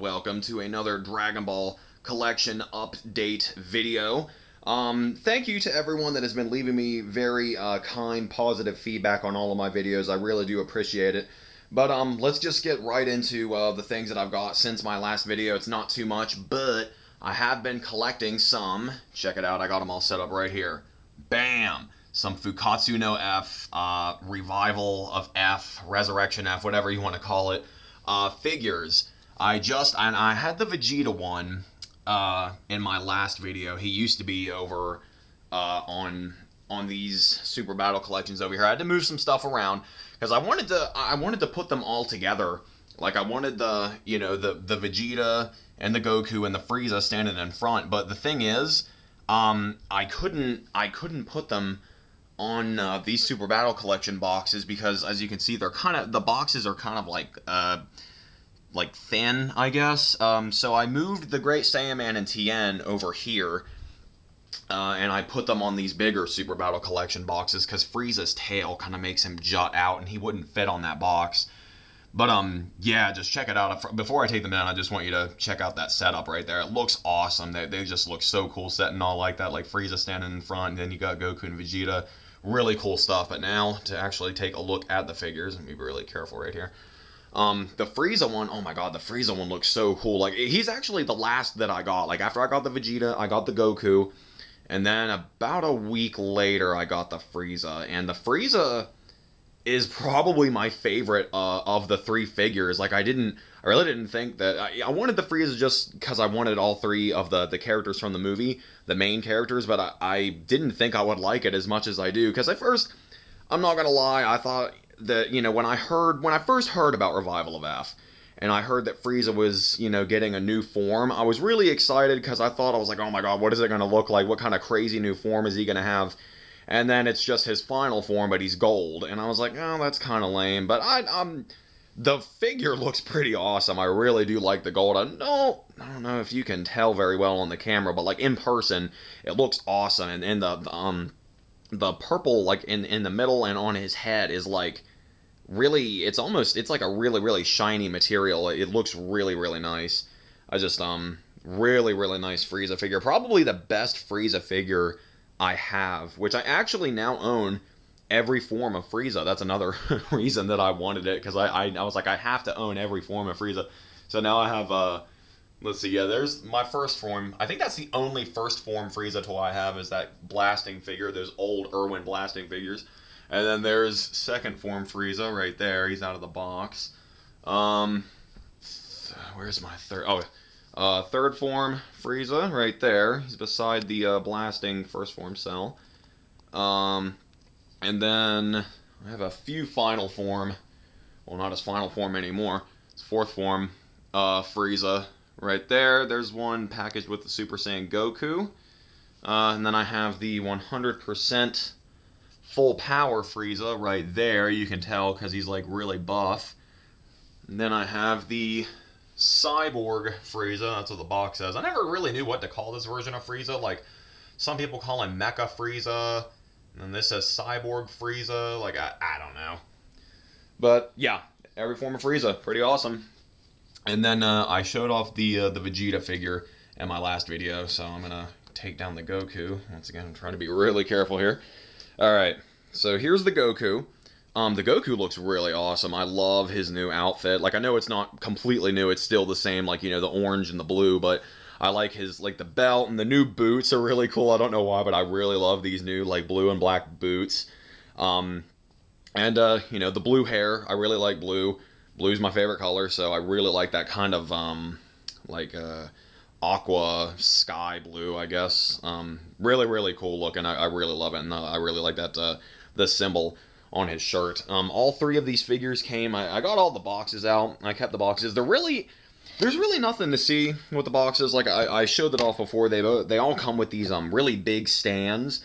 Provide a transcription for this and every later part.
welcome to another Dragon Ball collection update video. Um, thank you to everyone that has been leaving me very uh, kind, positive feedback on all of my videos. I really do appreciate it. But um, let's just get right into uh, the things that I've got since my last video. It's not too much, but I have been collecting some. Check it out. I got them all set up right here. Bam! Some Fukkatsu no F, uh, Revival of F, Resurrection F, whatever you want to call it, uh, figures. I just, and I had the Vegeta one uh, in my last video. He used to be over uh, on on these Super Battle collections over here. I had to move some stuff around because I wanted to I wanted to put them all together. Like I wanted the you know the the Vegeta and the Goku and the Frieza standing in front. But the thing is, um, I couldn't I couldn't put them on uh, these Super Battle Collection boxes because, as you can see, they're kind of the boxes are kind of like uh, like thin, I guess. Um, so I moved the Great Saiyaman and Tien over here, uh, and I put them on these bigger Super Battle Collection boxes because Frieza's tail kind of makes him jut out, and he wouldn't fit on that box. But um, yeah, just check it out. Before I take them down, I just want you to check out that setup right there. It looks awesome. They, they just look so cool setting all like that, like Frieza standing in front, and then you got Goku and Vegeta. Really cool stuff. But now to actually take a look at the figures, and be really careful right here. Um, the Frieza one, oh my god, the Frieza one looks so cool. Like he's actually the last that I got. Like after I got the Vegeta, I got the Goku, and then about a week later, I got the Frieza. And the Frieza is probably my favorite uh, of the three figures. Like I didn't, I really didn't think that I, I wanted the Frieza just because I wanted all three of the the characters from the movie, the main characters. But I, I didn't think I would like it as much as I do because at first, I'm not gonna lie, I thought that you know when I heard when I first heard about Revival of F. And I heard that Frieza was, you know, getting a new form. I was really excited because I thought I was like, oh my god, what is it going to look like? What kind of crazy new form is he going to have? and then it's just his final form, but he's gold. And I was like, oh, that's kind of lame. But I, um, the figure looks pretty awesome. I really do like the gold. I don't, I don't know if you can tell very well on the camera, but like in person, it looks awesome. And, and the, the um, the purple like in in the middle and on his head is like really. It's almost, it's like a really really shiny material. It looks really really nice. I just um really really nice Frieza figure. Probably the best Frieza figure I have, which I actually now own every form of Frieza. That's another reason that I wanted it because I, I, I was like I have to own every form of Frieza. So now I have uh let's see yeah there's my first form. I think that's the only first form Frieza toy I have is that blasting figure. Those old Irwin blasting figures. And then there's second form Frieza right there. He's out of the box. Um, where's my third? Oh, uh, third form Frieza right there. He's beside the uh, blasting first form cell. Um, and then I have a few final form. Well, not his final form anymore. It's fourth form uh, Frieza right there. There's one packaged with the Super Saiyan Goku. Uh, and then I have the 100% full power Frieza right there. You can tell because he's like really buff. And then I have the Cyborg Frieza. That's what the box says. I never really knew what to call this version of Frieza. Like, some people call him Mecha Frieza. And then this says Cyborg Frieza. Like, I, I don't know. But, yeah. Every form of Frieza. Pretty awesome. And then uh, I showed off the, uh, the Vegeta figure in my last video. So I'm going to take down the Goku. Once again, I'm trying to be really careful here. Alright. So here's the Goku. Um, the Goku looks really awesome. I love his new outfit. Like I know it's not completely new; it's still the same, like you know the orange and the blue. But I like his like the belt and the new boots are really cool. I don't know why, but I really love these new like blue and black boots. Um, and uh, you know the blue hair. I really like blue. Blue's my favorite color, so I really like that kind of um, like uh, aqua sky blue, I guess. Um, really, really cool looking. I, I really love it, and uh, I really like that uh, the symbol on his shirt. Um, all three of these figures came. I, I got all the boxes out. I kept the boxes. They're really there's really nothing to see with the boxes. Like I, I showed it off before. They they all come with these um really big stands,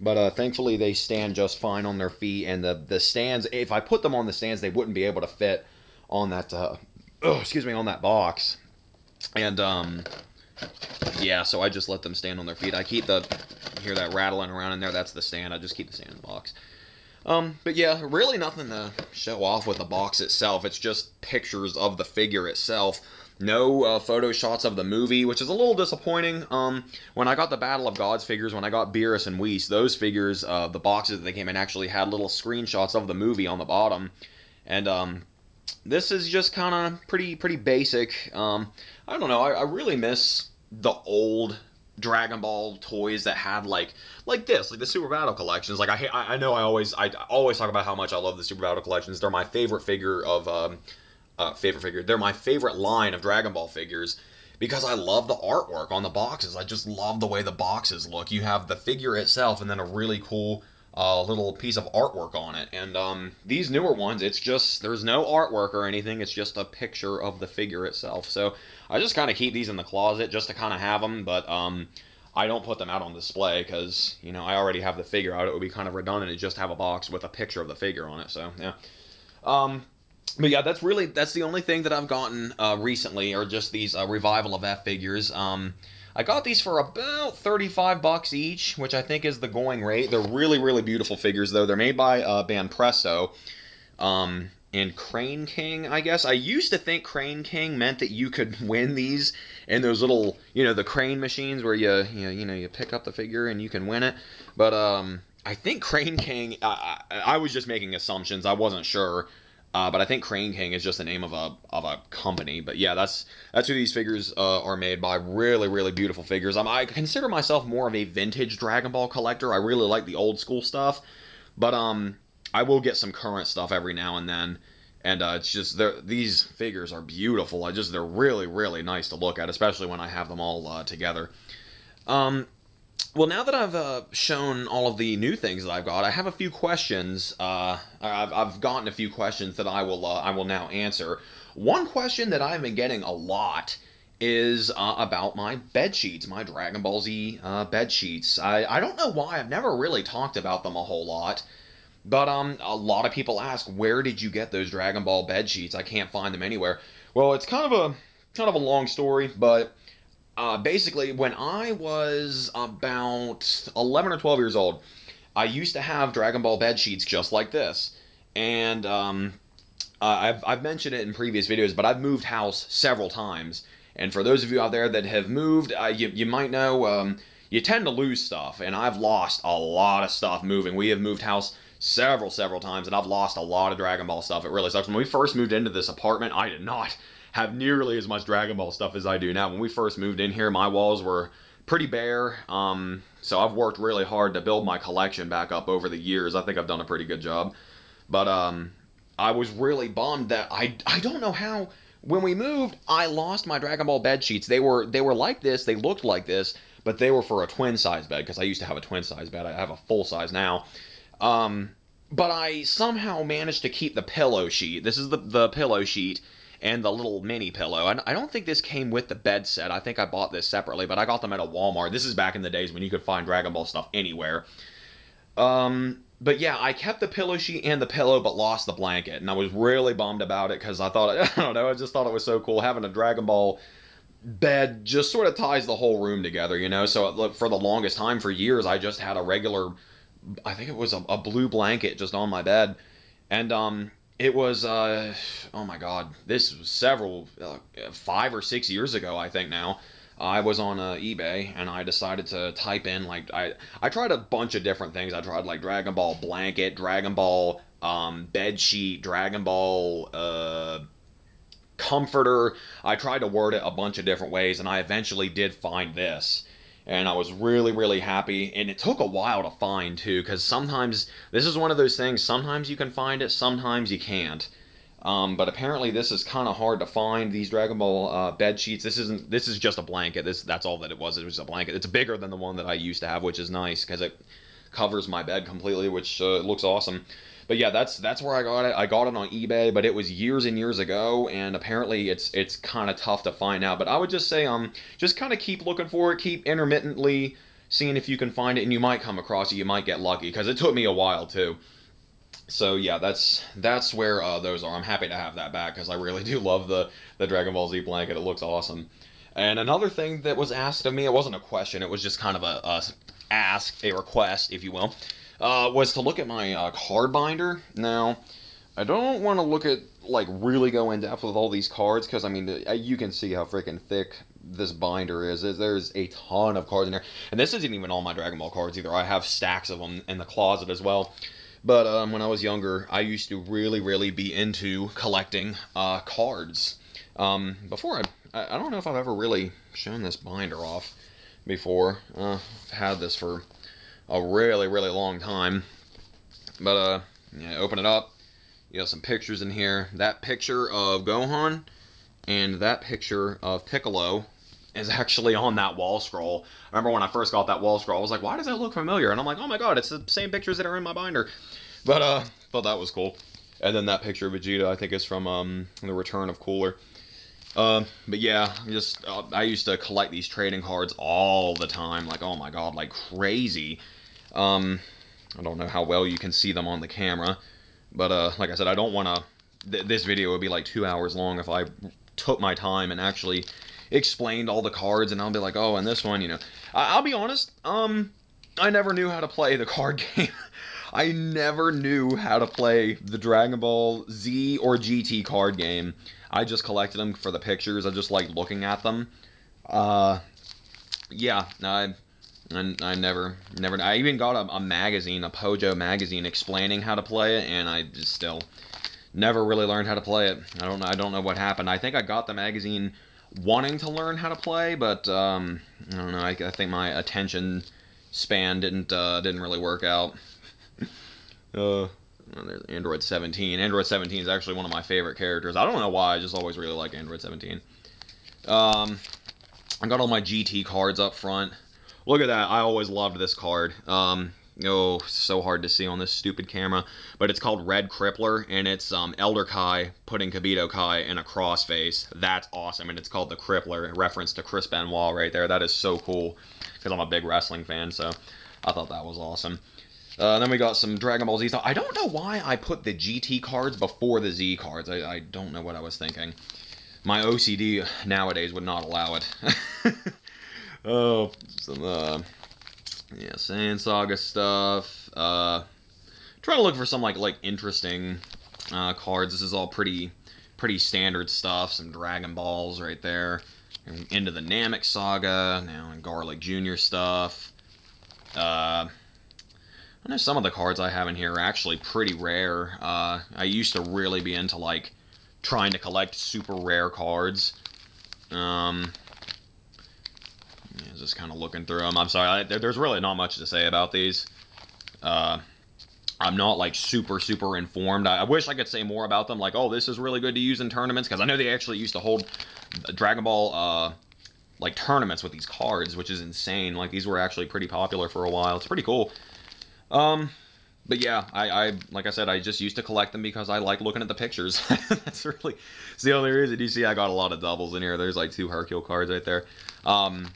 but uh, thankfully they stand just fine on their feet. And the the stands, if I put them on the stands, they wouldn't be able to fit on that. Uh, oh, excuse me, on that box. And um, yeah, so I just let them stand on their feet. I keep the hear that rattling around in there. That's the stand. I just keep the stand in the box. Um, but yeah, really nothing to show off with the box itself. It's just pictures of the figure itself. no uh, photo shots of the movie, which is a little disappointing. Um, when I got the Battle of Gods figures, when I got Beerus and Whis, those figures, uh, the boxes that they came in actually had little screenshots of the movie on the bottom, and um, this is just kind of pretty pretty basic. Um, I don't know. I, I really miss the old Dragon Ball toys that had like like this, like the Super Battle collections. Like I I know I always I always talk about how much I love the Super Battle collections. They're my favorite figure of um, uh, favorite figure. They're my favorite line of Dragon Ball figures because I love the artwork on the boxes. I just love the way the boxes look. You have the figure itself and then a really cool uh, little piece of artwork on it. And um, these newer ones, it's just there's no artwork or anything. It's just a picture of the figure itself. So I just kind of keep these in the closet just to kind of have them, but um, I don't put them out on display because you know I already have the figure out. It would be kind of redundant to just have a box with a picture of the figure on it. So yeah. Um, but yeah, that's really that's the only thing that I've gotten uh, recently, or just these uh, revival of F figures. Um, I got these for about 35 bucks each, which I think is the going rate. They're really, really beautiful figures, though. They're made by uh, Banpresto. Um, and Crane King, I guess. I used to think Crane King meant that you could win these in those little, you know, the crane machines where you, you know, you know, you pick up the figure and you can win it. But um, I think Crane King. I, I, I was just making assumptions. I wasn't sure. Uh, but I think Crane King is just the name of a of a company. But yeah, that's that's who these figures uh, are made by. Really, really beautiful figures. Um, I consider myself more of a vintage Dragon Ball collector. I really like the old school stuff, but um, I will get some current stuff every now and then. And uh, it's just these figures are beautiful. I just they're really, really nice to look at, especially when I have them all uh, together. Um, well, now that I've uh, shown all of the new things that I've got, I have a few questions. Uh, I've, I've gotten a few questions that I will uh, I will now answer. One question that I've been getting a lot is uh, about my bed sheets, my Dragon Ball Z uh, bed sheets. I, I don't know why I've never really talked about them a whole lot, but um a lot of people ask where did you get those Dragon Ball bed sheets? I can't find them anywhere. Well, it's kind of a kind of a long story, but uh, basically, when I was about 11 or 12 years old, I used to have Dragon Ball bed sheets just like this. And um, I've, I've mentioned it in previous videos, but I've moved house several times. And for those of you out there that have moved, uh, you, you might know um, you tend to lose stuff. And I've lost a lot of stuff moving. We have moved house several, several times, and I've lost a lot of Dragon Ball stuff. It really sucks. When we first moved into this apartment, I did not have nearly as much Dragon Ball stuff as I do now. When we first moved in here, my walls were pretty bare. Um, so I've worked really hard to build my collection back up over the years. I think I've done a pretty good job. But um, I was really bummed that I I don't know how when we moved I lost my Dragon Ball bed sheets. They were they were like this. They looked like this, but they were for a twin size bed because I used to have a twin size bed. I have a full size now. Um, but I somehow managed to keep the pillow sheet. This is the the pillow sheet and the little mini pillow. I, I don't think this came with the bed set. I think I bought this separately, but I got them at a Walmart. This is back in the days when you could find Dragon Ball stuff anywhere. Um, but yeah, I kept the pillow sheet and the pillow, but lost the blanket, and I was really bummed about it because I thought I don't know, I just thought it was so cool having a Dragon Ball bed just sort of ties the whole room together, you know. So for the longest time, for years, I just had a regular, I think it was a, a blue blanket just on my bed, and um, it was uh, oh my god this was several uh, five or six years ago i think now. I was on uh, ebay and i decided to type in like i i tried a bunch of different things. I tried like dragon ball blanket dragon ball um, bed sheet dragon ball uh, comforter. I tried to word it a bunch of different ways and i eventually did find this and I was really, really happy. And it took a while to find too, because sometimes this is one of those things. Sometimes you can find it, sometimes you can't. Um, but apparently, this is kind of hard to find. These Dragon Ball uh, bed sheets. This isn't. This is just a blanket. This that's all that it was. It was a blanket. It's bigger than the one that I used to have, which is nice because it covers my bed completely, which uh, looks awesome but yeah, that's that's where I got it. I got it on eBay, but it was years and years ago, and apparently it's it's kind of tough to find now. But I would just say um just kind of keep looking for it, keep intermittently seeing if you can find it, and you might come across it. You might get lucky because it took me a while too. So yeah, that's that's where uh, those are. I'm happy to have that back because I really do love the the Dragon Ball Z blanket. It looks awesome. And another thing that was asked of me, it wasn't a question, it was just kind of a, a ask, a request, if you will uh, was to look at my uh, card binder. Now, I don't want to look at like really go in depth with all these cards because I mean you can see how freaking thick this binder is. There's a ton of cards in there, and this isn't even all my Dragon Ball cards either. I have stacks of them in the closet as well. But um, when I was younger, I used to really, really be into collecting uh, cards. Um, before I, I don't know if I've ever really shown this binder off before. Uh, I've had this for a really, really long time. But uh, yeah, open it up. You got some pictures in here. That picture of Gohan and that picture of Piccolo is actually on that wall scroll. I remember when I first got that wall scroll, I was like, why does that look familiar? And I'm like, oh my god, it's the same pictures that are in my binder. But uh, thought that was cool. And then that picture of Vegeta, I think, is from um, The Return of Cooler. Uh, but yeah, just uh, I used to collect these trading cards all the time, like oh my god, like crazy. Um, I don't know how well you can see them on the camera, but uh, like I said, I don't want to. Th this video would be like two hours long if I took my time and actually explained all the cards, and I'll be like, oh, and this one, you know. I- will be honest, um, I never knew how to play the card game. I never knew how to play the Dragon Ball Z or GT card game. I just collected them for the pictures. I just like looking at them. Uh, yeah, I, I, I never, never. I even got a, a magazine, a Pojo magazine, explaining how to play it, and I just still never really learned how to play it. I don't know. I don't know what happened. I think I got the magazine wanting to learn how to play, but um, I don't know. I, I, think my attention span didn't uh, didn't really work out. uh, there's Android 17. Android 17 is actually one of my favorite characters. I don't know why. I just always really like Android 17. Um, I got all my GT cards up front. Look at that. I always loved this card. Um, oh, so hard to see on this stupid camera. But it's called Red Crippler, and it's um, Elder Kai putting Kibito Kai in a crossface. That's awesome, and it's called the Crippler, reference to Chris Benoit right there. That is so cool, because I'm a big wrestling fan, so I thought that was awesome. Uh, then we got some Dragon Ball Z. I don't know why I put the GT cards before the Z cards. I, I don't know what I was thinking. My OCD nowadays would not allow it. oh, some, uh, yeah, Saiyan Saga stuff. Uh, trying to look for some, like, like interesting uh, cards. This is all pretty, pretty standard stuff. Some Dragon Balls right there. Into the Namek Saga. Now, and Garlic Jr. stuff. Uh... I know some of the cards I have in here are actually pretty rare. Uh, I used to really be into, like, trying to collect super rare cards. Um, just kind of looking through them. I'm sorry, I, there's really not much to say about these. Uh, I'm not, like, super, super informed. I, I, wish I could say more about them, like, oh, this is really good to use in tournaments, because I know they actually used to hold Dragon Ball, uh, like, tournaments with these cards, which is insane. Like, these were actually pretty popular for a while. It's pretty cool. Um, but yeah, I, I like I said, I just used to collect them because I like looking at the pictures. That's really it's the only reason. You see, I got a lot of doubles in here. There's like two Hercule cards right there. Um,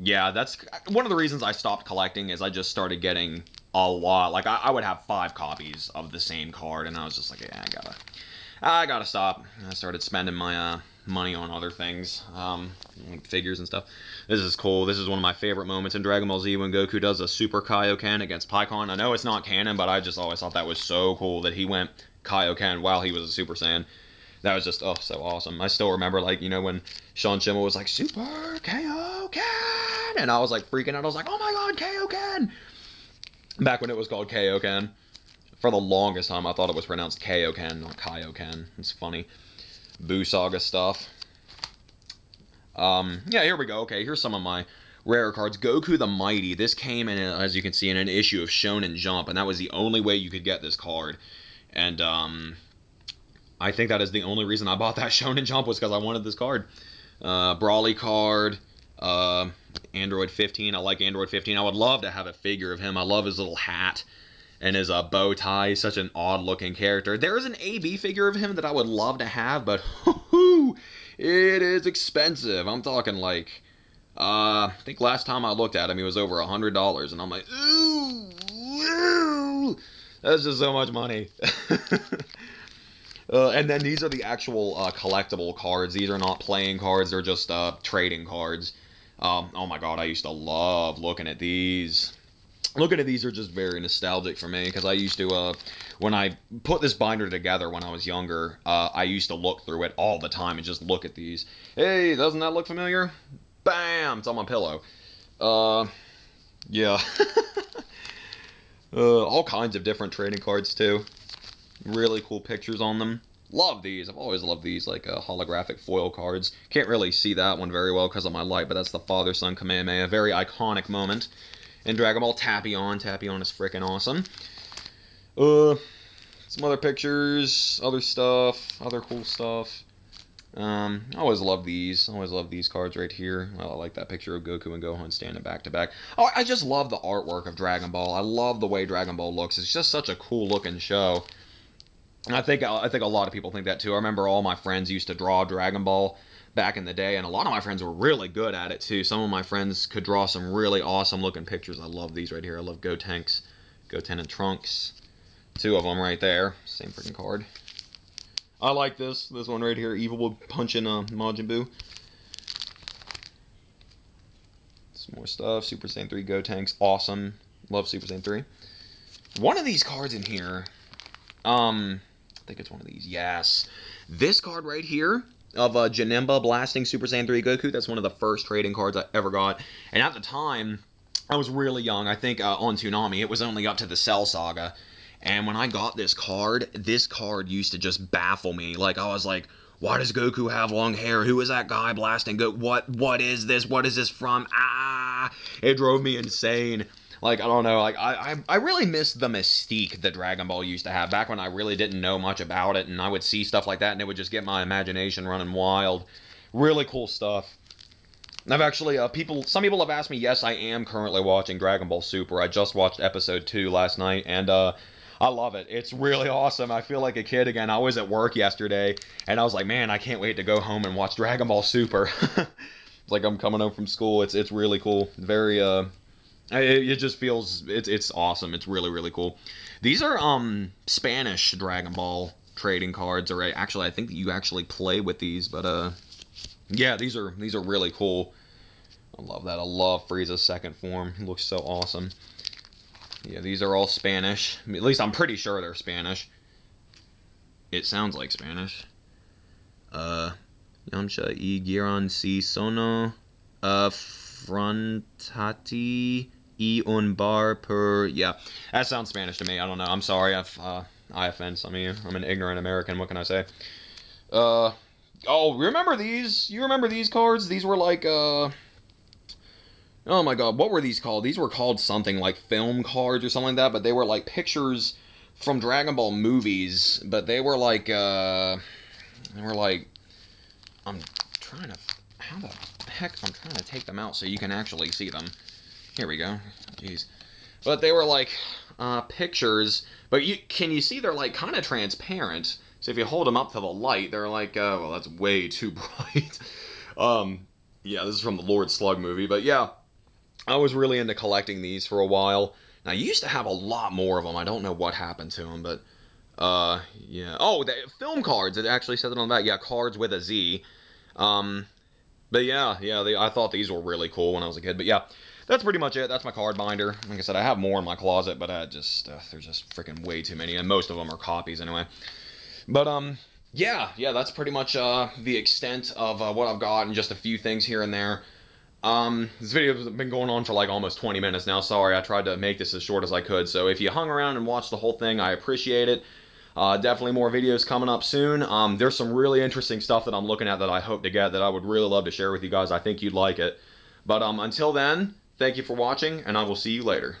yeah, that's one of the reasons I stopped collecting. Is I just started getting a lot. Like I, I would have five copies of the same card, and I was just like, yeah, I gotta, I gotta stop. I started spending my uh, money on other things, um, like figures and stuff. This is cool. This is one of my favorite moments in Dragon Ball Z when Goku does a Super Kaioken against Pikkon. I know it's not canon, but I just always thought that was so cool that he went Kaioken while he was a Super Saiyan. That was just, oh, so awesome. I still remember, like, you know, when Sean Schemmel was like, Super Kaioken! And I was, like, freaking out. I was like, oh my god, Kaioken! Back when it was called Kaioken. For the longest time, I thought it was pronounced Kaioken, not Kaioken. It's funny. Buu Saga stuff. Um, yeah, here we go. Okay, here's some of my rare cards. Goku the Mighty. This came in, as you can see, in an issue of Shonen Jump, and that was the only way you could get this card. And um, I think that is the only reason I bought that Shonen Jump was because I wanted this card. Uh, Broly card. Uh, Android 15. I like Android 15. I would love to have a figure of him. I love his little hat and his uh, bow tie. He's such an odd looking character. There is an AB figure of him that I would love to have, but it is expensive. I'm talking like, uh, I think last time I looked at him, he was over a hundred dollars, and I'm like, ooh, ooh, that's just so much money. uh, and then these are the actual uh, collectible cards. These are not playing cards; they're just uh, trading cards. Um, oh my god, I used to love looking at these. Looking at these are just very nostalgic for me because I used to uh, when I put this binder together when I was younger, uh, I used to look through it all the time and just look at these. Hey, doesn't that look familiar? Bam! It's on my pillow. Uh, yeah. uh, all kinds of different trading cards too. Really cool pictures on them. Love these. I've always loved these, like uh, holographic foil cards. Can't really see that one very well because of my light, but that's the Father-Son Kamehameha. A very iconic moment in Dragon Ball. Tapion. Tapion is freaking awesome. Uh, some other pictures, other stuff, other cool stuff. Um, I always love these. I always love these cards right here. Well, I like that picture of Goku and Gohan standing back to back. Oh, I just love the artwork of Dragon Ball. I love the way Dragon Ball looks. It's just such a cool looking show. And I think I think a lot of people think that too. I remember all my friends used to draw Dragon Ball back in the day, and a lot of my friends were really good at it too. Some of my friends could draw some really awesome looking pictures. I love these right here. I love Gotenks, Go Ten and Trunks. Two of them right there. Same freaking card. I like this. This one right here. Evil punching uh, Majin Buu. Some more stuff. Super Saiyan 3 Gotenks. Awesome. Love Super Saiyan 3. One of these cards in here. Um, I think it's one of these. Yes. This card right here of uh, Janemba blasting Super Saiyan 3 Goku. That's one of the first trading cards I ever got. And at the time, I was really young. I think uh, on Toonami, it was only up to the Cell Saga. And when I got this card, this card used to just baffle me. Like, I was like, why does Goku have long hair? Who is that guy blasting Go? What? What is this? What is this from? Ah! It drove me insane. Like, I don't know, like, I, I, I really miss the mystique that Dragon Ball used to have back when I really didn't know much about it, and I would see stuff like that, and it would just get my imagination running wild. Really cool stuff. I've actually, uh, people, some people have asked me, yes, I am currently watching Dragon Ball Super. I just watched episode 2 last night, and, uh, I love it. It's really awesome. I feel like a kid again. I was at work yesterday, and I was like, man, I can't wait to go home and watch Dragon Ball Super. it's like I'm coming home from school. It's it's really cool. Very uh, it, it just feels it's it's awesome. It's really really cool. These are um Spanish Dragon Ball trading cards. Or actually, I think you actually play with these, but uh, yeah, these are these are really cool. I love that. I love Frieza's second form. He looks so awesome. Yeah, these are all Spanish. At least I'm pretty sure they're Spanish. It sounds like Spanish. Uh, Yamcha y Giron si sono uh, frontati y un bar per. Yeah, that sounds Spanish to me. I don't know. I'm sorry. I've, uh, I offend some of you. I'm an ignorant American. What can I say? Uh, oh, remember these? You remember these cards? These were like, uh. Oh my god, what were these called? These were called something like film cards or something like that, but they were like pictures from Dragon Ball movies, but they were like, uh. They were like. I'm trying to. How the heck? I'm trying to take them out so you can actually see them. Here we go. Jeez. But they were like uh, pictures, but you can you see they're like kind of transparent. So if you hold them up to the light, they're like, uh, well, that's way too bright. um, yeah, this is from the Lord Slug movie, but yeah, I was really into collecting these for a while. Now, I used to have a lot more of them. I don't know what happened to them, but uh, yeah. Oh, the film cards. It actually said it on the back. Yeah, cards with a Z. Um, but yeah, yeah, I thought these were really cool when I was a kid. But yeah, that's pretty much it. That's my card binder. Like I said, I have more in my closet, but I just uh, there's just freaking way too many, and most of them are copies anyway. But um, yeah, yeah, that's pretty much uh, the extent of uh, what I've got, and just a few things here and there. Um, this video has been going on for like almost 20 minutes now. Sorry, I tried to make this as short as I could. So if you hung around and watched the whole thing, I appreciate it. Uh, definitely more videos coming up soon. Um, there's some really interesting stuff that I'm looking at that I hope to get that I would really love to share with you guys. I think you'd like it. But um, until then, Thank you for watching, and I will see you later.